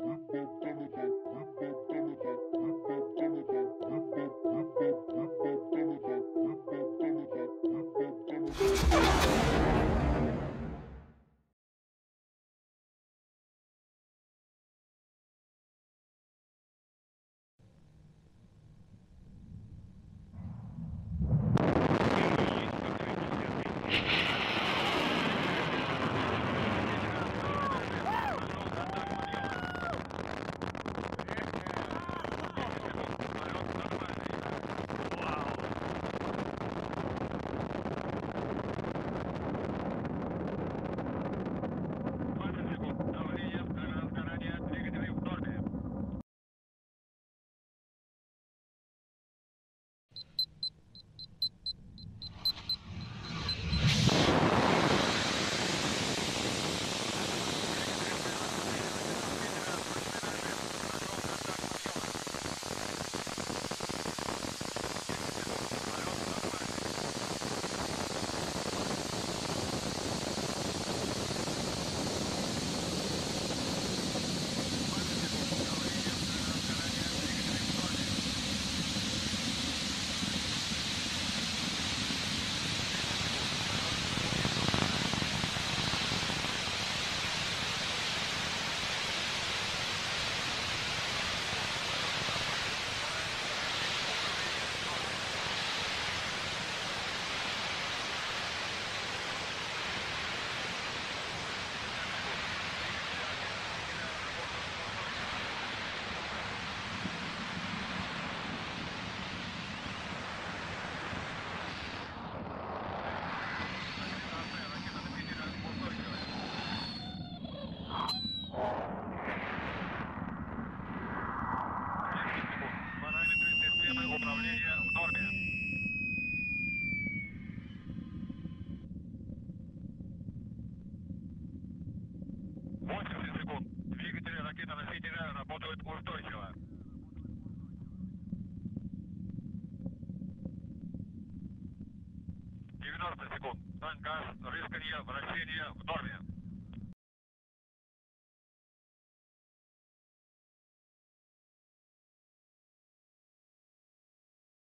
20 Ракетоносителя работают устойчиво. Девяносто секунд. Газ, рысканье, вращение в норме.